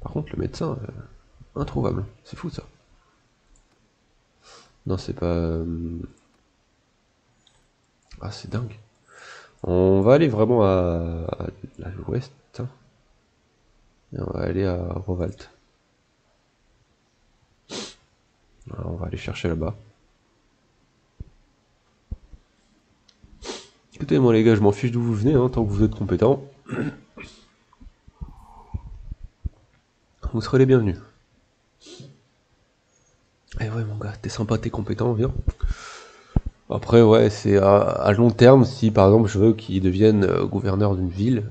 Par contre, le médecin, euh, introuvable. C'est fou, ça. Non, c'est pas... Euh, ah, c'est dingue. On va aller vraiment à, l'ouest. Hein. On va aller à Rovalt. on va aller chercher là-bas. Écoutez, moi les gars, je m'en fiche d'où vous venez, hein, tant que vous êtes compétents. Vous serez les bienvenus. Eh ouais mon gars, t'es sympa, t'es compétent, viens. Après, ouais, c'est à, long terme, si par exemple je veux qu'ils deviennent euh, gouverneurs d'une ville,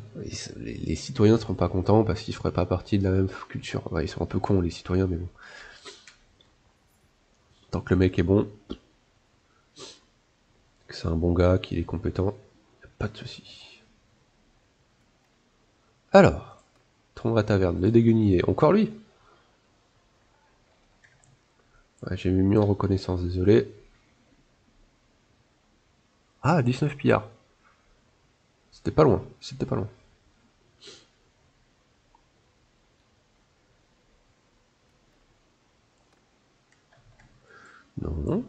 les, citoyens ne seront pas contents parce qu'ils ne feraient pas partie de la même culture. ils sont un peu cons les citoyens, mais bon. Tant que le mec est bon, que c'est un bon gars, qu'il est compétent, pas de souci. Alors, Tron la taverne, le déguenillé, encore lui? Ouais, J'ai mis en reconnaissance, désolé. Ah, 19 pillards. C'était pas loin, c'était pas loin. Non.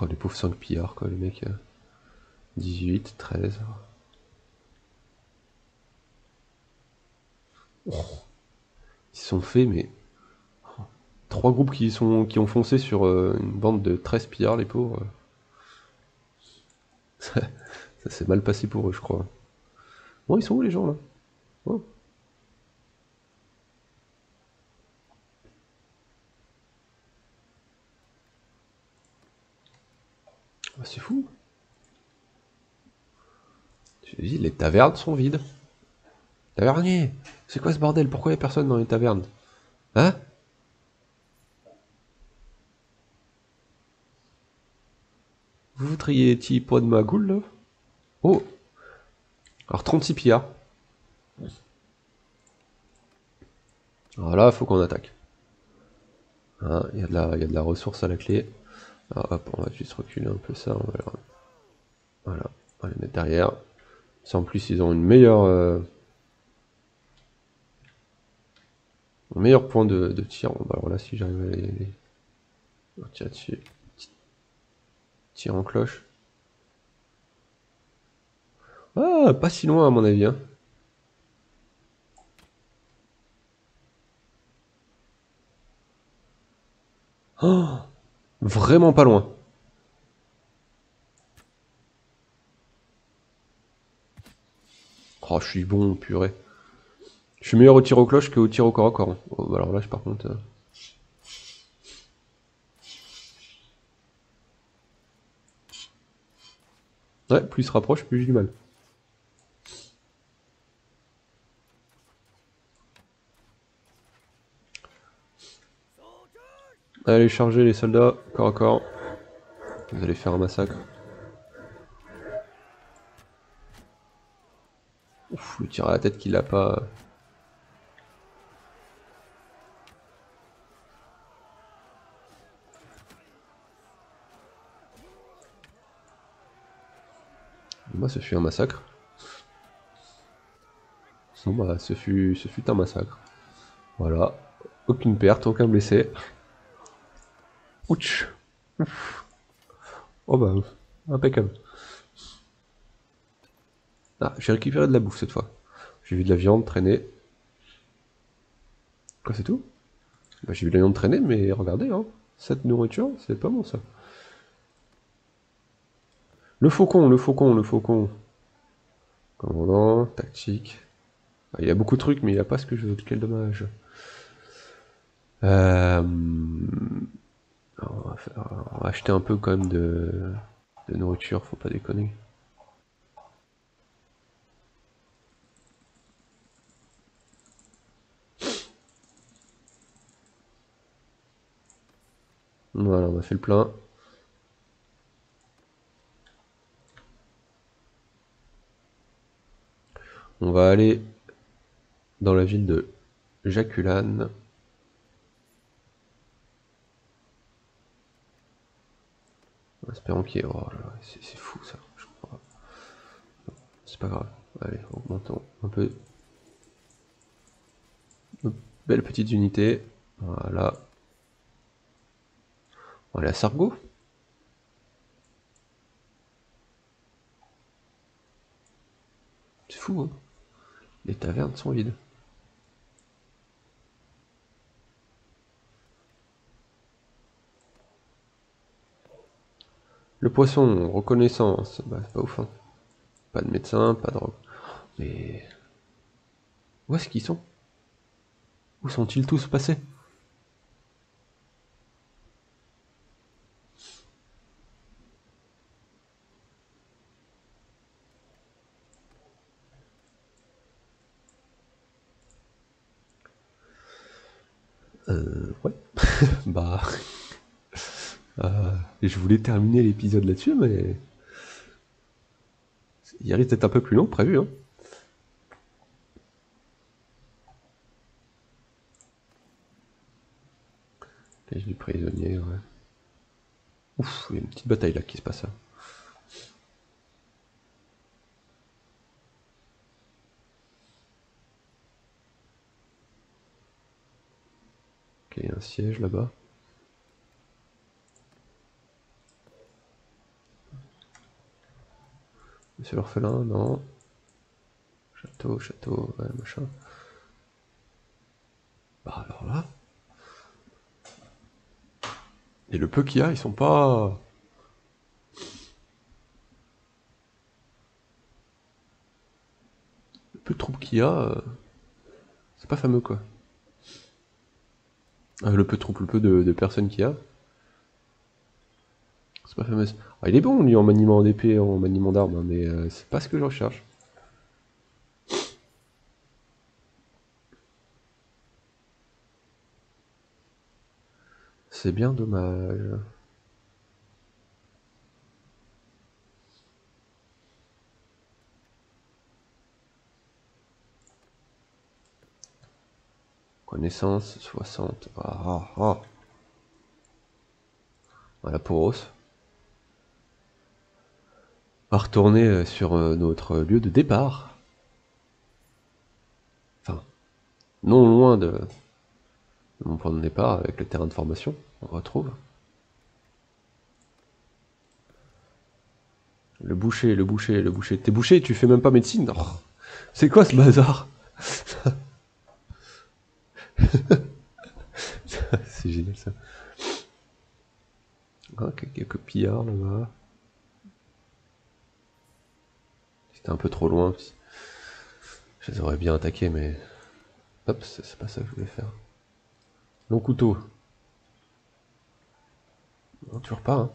Oh, les pauvres 5 pillards, quoi, les mecs. Euh, 18, 13. Oh. Ils sont faits, mais. Trois groupes qui, sont, qui ont foncé sur euh, une bande de 13 pillards, les pauvres. Ça, s'est mal passé pour eux, je crois. Bon, ils sont où les gens là? Oh. Ah, c'est fou. Je dis, les tavernes sont vides. Tavernier, c'est quoi ce bordel? Pourquoi il n'y a personne dans les tavernes? Hein? Vous voudriez petit poids de ma goule là? Oh Alors 36 pillards. Alors là, faut qu'on attaque. Hein, il y, a de la ressource à la clé. Alors hop, on va juste reculer un peu ça. Voilà, on va les mettre derrière. Si en plus ils ont une meilleure... Euh, meilleur point de, tir. Bon, bah alors là, si j'arrive à les, dessus. Tir en cloche. Ah, pas si loin à mon avis. Hein. Oh, vraiment pas loin. Oh, je suis bon, purée. Je suis meilleur au tir au cloche qu'au tir au corps à corps. Hein. Oh, bah alors là, par contre... Euh. Ouais, plus il se rapproche, plus j'ai du mal. Allez, chargez les soldats, corps à corps. Vous allez faire un massacre. Ouf, le tir à la tête qu'il a pas... Moi, ce fut un massacre. Bon, bah, ce fut, ce fut un massacre. Voilà. Aucune perte, aucun blessé. Ouch. Oh bah, impeccable. Ah, j'ai récupéré de la bouffe cette fois. J'ai vu de la viande traîner. Quoi, c'est tout? Bah, J'ai vu de la viande traîner, mais regardez, hein. Cette nourriture, c'est pas bon ça. Le faucon, le faucon, le faucon. Commandant, tactique. Ah, il y a beaucoup de trucs, mais il n'y a pas ce que je veux. Quel dommage. Euh, on, va acheter un peu quand même de, de nourriture, faut pas déconner. Voilà, on a fait le plein. On va aller dans la ville de Jaculan. Espérons qu'il y ait... Oh c'est fou ça, je crois. C'est pas grave. Allez, augmentons un peu. Belle petite unité. Voilà. On aller à Sargo. C'est fou, hein les tavernes sont vides. Le poisson, reconnaissance, bah c'est pas ouf hein. Pas de médecin, pas de drogue. Mais... Où est-ce qu'ils sont? Où sont-ils tous passés? Euh, ouais. bah. Euh, je voulais terminer l'épisode là-dessus, mais. Il risque d'être un peu plus long que prévu. Hein. Du prisonnier. Ouf, il y a une petite bataille là qui se passe. Hein. Siège là-bas. Monsieur l'orphelin, non. Château, château, machin. Bah alors là. Et le peu qu'il y a, ils sont pas. Le peu de troupes qu'il y a, euh, c'est pas fameux quoi. Ah, le peu troupes, le peu de, personnes qu'il y a. C'est pas fameux. Ah, il est bon lui en maniement d'épée, en maniement d'armes, hein, mais euh, c'est pas ce que je recherche. C'est bien dommage. Connaissance, 60. Ah, ah, ah. Voilà pour os. On va retourner euh, sur euh, notre lieu de départ. Enfin, non loin de mon point de départ avec le terrain de formation. On retrouve. Le boucher, le boucher, le boucher. T'es bouché, tu fais même pas médecine oh. C'est quoi ce bazar? C'est génial ça. Quelques pillards là-bas. C'était un peu trop loin. Je les aurais bien attaqués, mais... Hop, c'est pas ça que je voulais faire. Long couteau. Non, toujours pas, hein.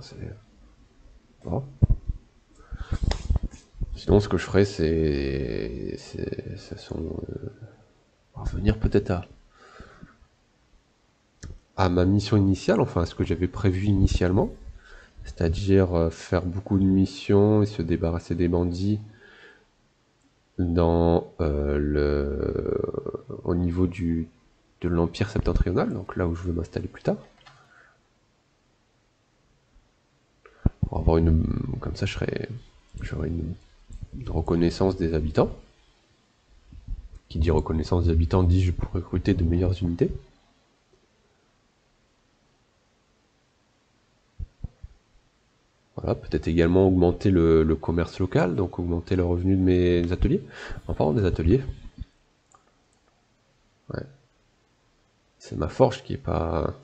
C'est... Bon. Sinon, ce que je ferais, c'est... Ce sont... Euh, revenir peut-être à... à ma mission initiale, enfin à ce que j'avais prévu initialement. C'est-à-dire euh, faire beaucoup de missions et se débarrasser des bandits dans euh, le au niveau du de l'empire septentrional, donc là où je veux m'installer plus tard. Pour avoir une comme ça je serais j'aurais une, reconnaissance des habitants. Qui dit reconnaissance des habitants dit je pourrais recruter de meilleures unités. Voilà, peut-être également augmenter le, commerce local, donc augmenter le revenu de mes ateliers. En parlant des ateliers, ouais. c'est ma forge qui est pas,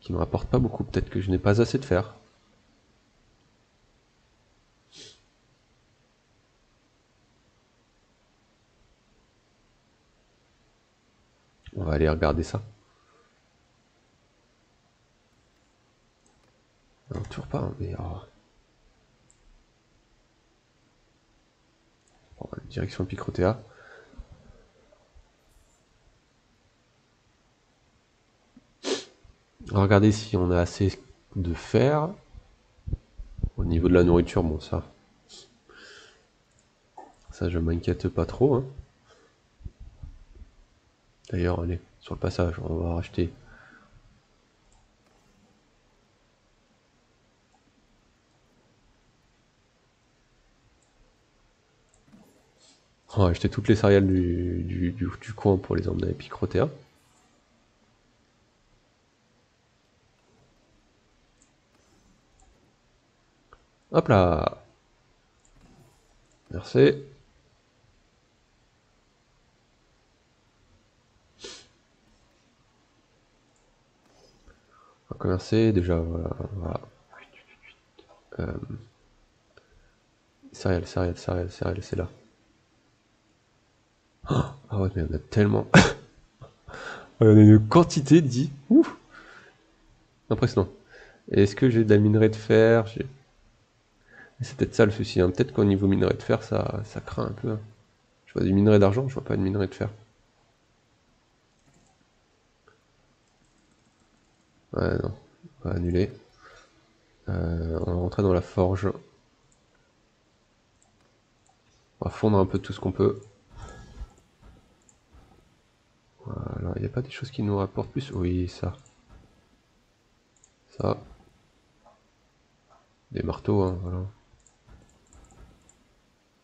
qui me rapporte pas beaucoup. Peut-être que je n'ai pas assez de fer. On va aller regarder ça. Non, toujours pas, hein, mais... Oh. direction Picrotea. Regarder si on a assez de fer. Au niveau de la nourriture, bon ça... Ça je m'inquiète pas trop. Hein. D'ailleurs, allez, sur le passage, on va racheter On va acheter toutes les céréales du, du, coin pour les emmener à Picrotea. Hop là Merci. Commercer, déjà, voilà. voilà. Euh, céréales, céréales, céréales, c'est là. Ah ouais, mais on a tellement... on a une quantité dit. Ouf Impressionnant. Est-ce que j'ai de la minerai de fer? C'est peut-être ça le souci. Hein. Peut-être qu'au niveau minerai de fer, ça, ça craint un peu. Hein. Je vois du minerai d'argent, je vois pas de minerai de fer. Ouais, non. On va annuler. Euh, on va rentrer dans la forge. On va fondre un peu tout ce qu'on peut. Voilà, il n'y a pas des choses qui nous rapportent plus? Oui, ça. Ça. Des marteaux, hein, voilà.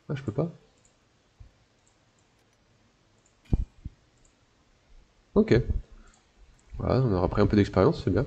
Ah, je peux pas Ok. Voilà, on aura pris un peu d'expérience, c'est bien.